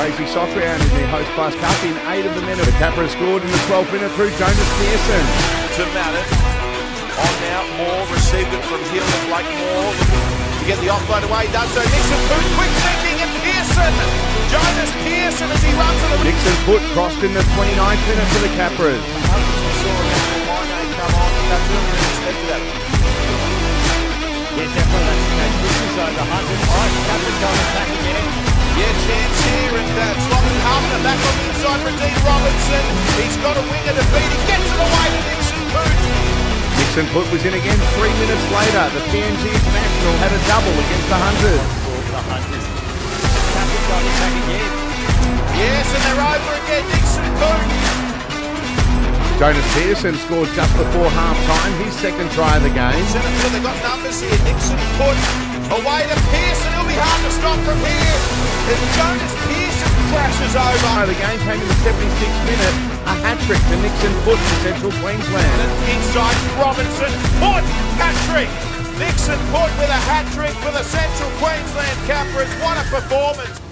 Crazy soccer round in the Hostplus Cup in eight of the minutes. The Capra scored in the 12th minute through Jonas Pearson. To Madden. On now, Moore received it from Hill and Blake Moore to get the offload away. He does so. Nixon Putt, quick thinking, and Pearson. Jonas Pearson as he runs to the. Nixon Putt crossed in the 29th minute for the Capras. Yeah, definitely that's the case. This is over 100. All right, Captain going attack again. Yeah, chance here, and Sloppy Harper back on the inside for Dean Robinson. He's got a winger to beat. He gets it away to Nixon Putt. Nixon was in again three minutes later. The PNG International had a double against the Hunters. Ball the Hunters. Captain again. Yes, and they're over again. Nixon Putt. Jonas Pearson scored just before half time, his second try of the game. They've got numbers here. Nixon Putt away to Pearson. It'll be hard to stop from here. As Jonas Pearson crashes over. Oh, the game came in the 76th minute. A hat-trick to Nixon Putt for Central Queensland. Inside Robinson. Putt, hat-trick. Nixon Putt with a hat-trick for the Central Queensland Capras. What a performance.